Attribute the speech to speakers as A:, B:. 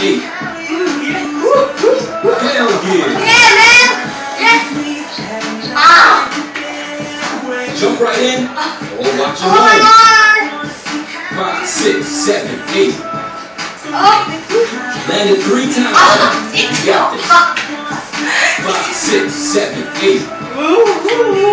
A: eight. Hell yeah.
B: Yeah, man. Yes. Ah.
A: Jump right in. Oh, watch your
B: Oh
A: my
B: god.
A: Five, six, seven, eight.
B: Oh.
A: Landed three times.
B: Oh.
A: You got this. Five, six, seven, eight.
B: 아,